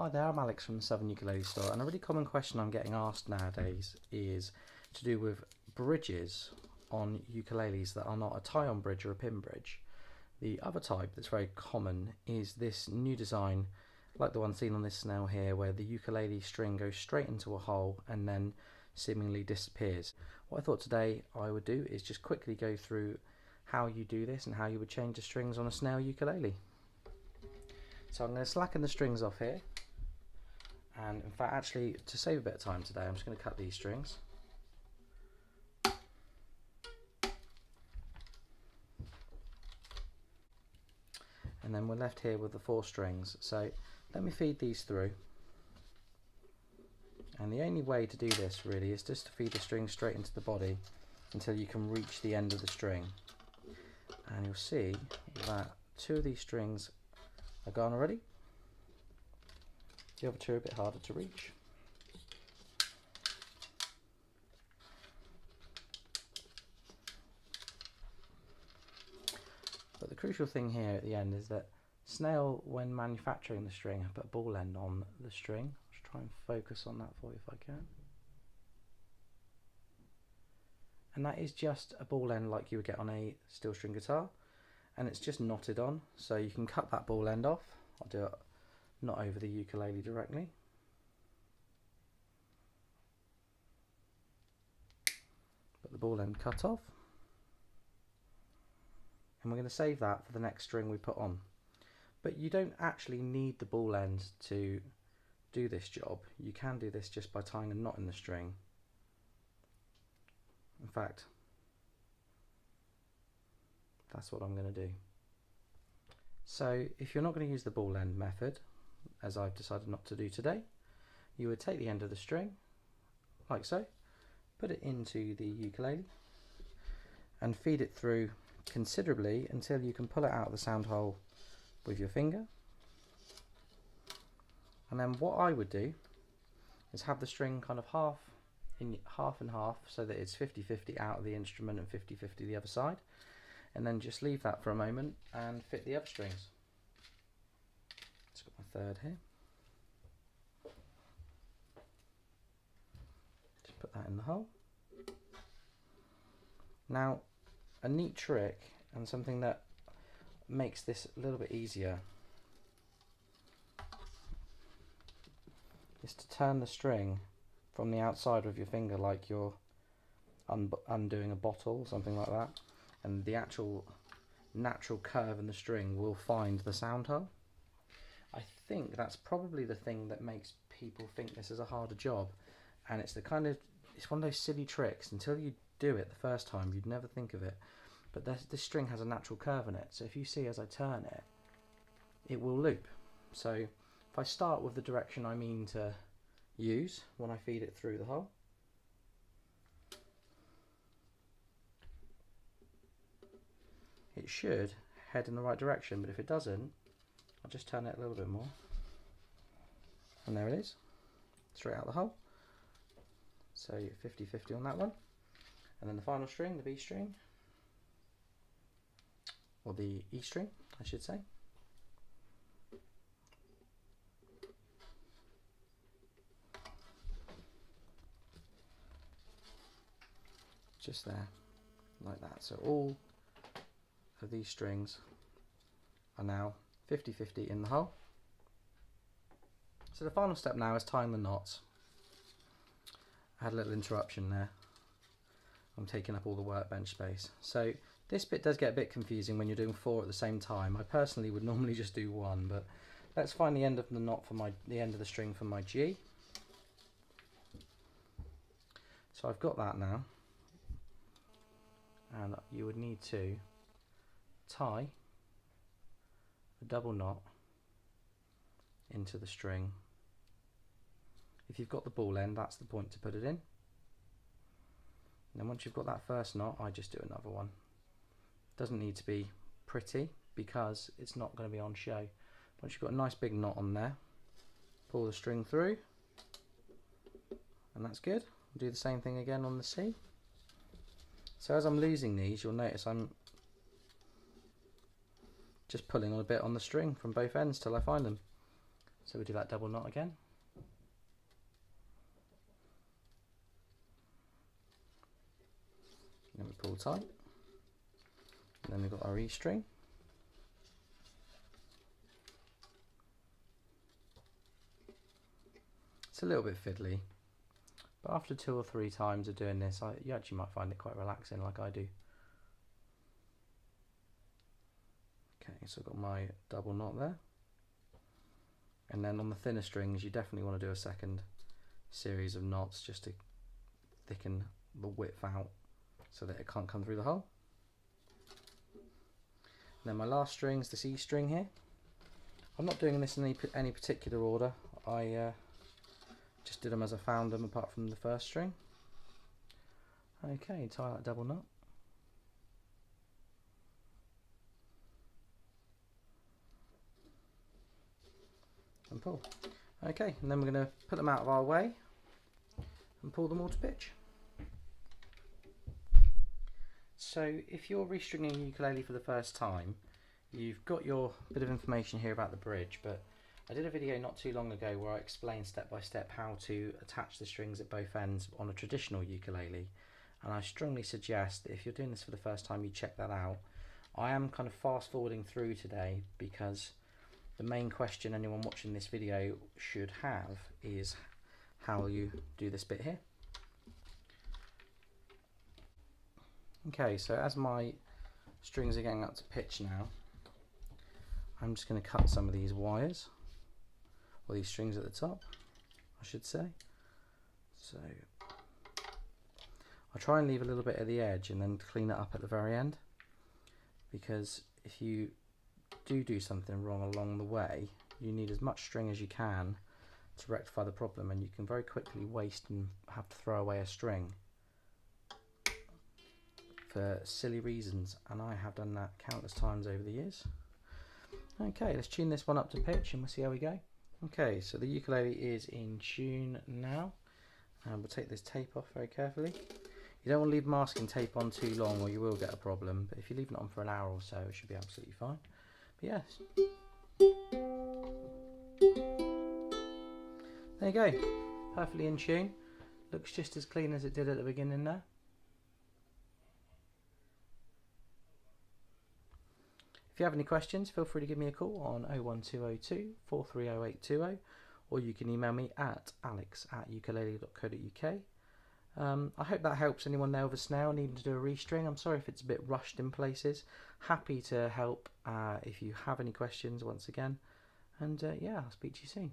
Hi there, I'm Alex from the Southern Ukulele Store, and a really common question I'm getting asked nowadays is to do with bridges on ukuleles that are not a tie-on bridge or a pin bridge. The other type that's very common is this new design, like the one seen on this snail here, where the ukulele string goes straight into a hole and then seemingly disappears. What I thought today I would do is just quickly go through how you do this and how you would change the strings on a snail ukulele. So I'm going to slacken the strings off here and in fact actually to save a bit of time today I'm just going to cut these strings. And then we're left here with the four strings. So let me feed these through. And the only way to do this really is just to feed the string straight into the body until you can reach the end of the string. And you'll see that two of these strings are gone already the other two are a bit harder to reach. But the crucial thing here at the end is that Snail, when manufacturing the string, have put a ball end on the string. Let's try and focus on that for you if I can. And that is just a ball end like you would get on a steel string guitar. And it's just knotted on, so you can cut that ball end off. I'll do it not over the ukulele directly. But the ball end cut off. And we're going to save that for the next string we put on. But you don't actually need the ball end to do this job. You can do this just by tying a knot in the string. In fact, that's what I'm going to do. So if you're not going to use the ball end method, as I've decided not to do today, you would take the end of the string, like so, put it into the ukulele, and feed it through considerably until you can pull it out of the sound hole with your finger. And then what I would do is have the string kind of half in half and half so that it's 50-50 out of the instrument and 50-50 the other side. And then just leave that for a moment and fit the other strings third here. Just put that in the hole. Now, a neat trick and something that makes this a little bit easier is to turn the string from the outside of your finger like you're un undoing a bottle, something like that, and the actual natural curve in the string will find the sound hole. I think that's probably the thing that makes people think this is a harder job. And it's the kind of, it's one of those silly tricks. Until you do it the first time, you'd never think of it. But this, this string has a natural curve in it. So if you see as I turn it, it will loop. So if I start with the direction I mean to use when I feed it through the hole, it should head in the right direction. But if it doesn't, I'll just turn it a little bit more. And there it is, straight out the hole. So 50-50 on that one. And then the final string, the B string, or the E string, I should say. Just there, like that. So all of these strings are now 50-50 in the hole. So the final step now is tying the knots. I had a little interruption there. I'm taking up all the workbench space. So this bit does get a bit confusing when you're doing four at the same time. I personally would normally just do one, but let's find the end of the knot for my the end of the string for my G. So I've got that now. And you would need to tie a double knot into the string. If you've got the ball end, that's the point to put it in. And then once you've got that first knot, I just do another one. Doesn't need to be pretty because it's not going to be on show. Once you've got a nice big knot on there, pull the string through and that's good. do the same thing again on the C. So as I'm losing these, you'll notice I'm just pulling on a bit on the string from both ends till I find them. So we do that double knot again. Then we pull tight. And then we've got our E string. It's a little bit fiddly, but after two or three times of doing this, I, you actually might find it quite relaxing like I do. Okay, so I've got my double knot there. And then on the thinner strings, you definitely want to do a second series of knots just to thicken the width out so that it can't come through the hole. Then my last string is the C string here. I'm not doing this in any, any particular order. I uh, just did them as I found them apart from the first string. Okay, tie that double knot. And pull. Okay, and then we're going to put them out of our way and pull them all to pitch. So if you're restringing a ukulele for the first time, you've got your bit of information here about the bridge, but I did a video not too long ago where I explained step by step how to attach the strings at both ends on a traditional ukulele and I strongly suggest that if you're doing this for the first time you check that out. I am kind of fast forwarding through today because the main question anyone watching this video should have is how you do this bit here. Okay, so as my strings are getting up to pitch now, I'm just going to cut some of these wires or these strings at the top I should say so I'll try and leave a little bit at the edge and then clean it up at the very end because if you do do something wrong along the way you need as much string as you can to rectify the problem and you can very quickly waste and have to throw away a string for silly reasons and I have done that countless times over the years. Okay, let's tune this one up to pitch and we'll see how we go. Okay, so the ukulele is in tune now. And we'll take this tape off very carefully. You don't want to leave masking tape on too long or you will get a problem. But if you leave it on for an hour or so, it should be absolutely fine. Yes. There you go. Perfectly in tune. Looks just as clean as it did at the beginning there. If you have any questions, feel free to give me a call on 01202 430820 or you can email me at alex at ukulele.co.uk. Um, I hope that helps anyone a snare needing to do a restring. I'm sorry if it's a bit rushed in places. Happy to help uh, if you have any questions once again. And uh, yeah, I'll speak to you soon.